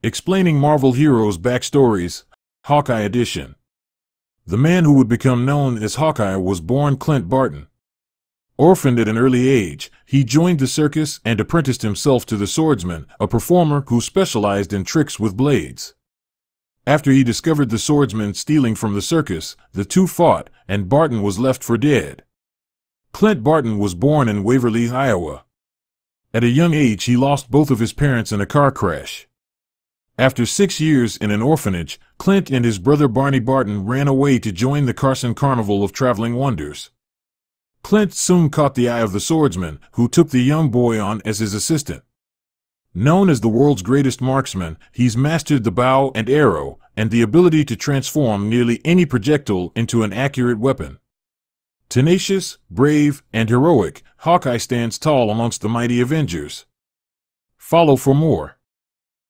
Explaining Marvel Heroes Backstories, Hawkeye Edition. The man who would become known as Hawkeye was born Clint Barton. Orphaned at an early age, he joined the circus and apprenticed himself to the swordsman, a performer who specialized in tricks with blades. After he discovered the swordsman stealing from the circus, the two fought, and Barton was left for dead. Clint Barton was born in Waverly, Iowa. At a young age, he lost both of his parents in a car crash. After six years in an orphanage, Clint and his brother Barney Barton ran away to join the Carson Carnival of Traveling Wonders. Clint soon caught the eye of the swordsman, who took the young boy on as his assistant. Known as the world's greatest marksman, he's mastered the bow and arrow, and the ability to transform nearly any projectile into an accurate weapon. Tenacious, brave, and heroic, Hawkeye stands tall amongst the mighty Avengers. Follow for more.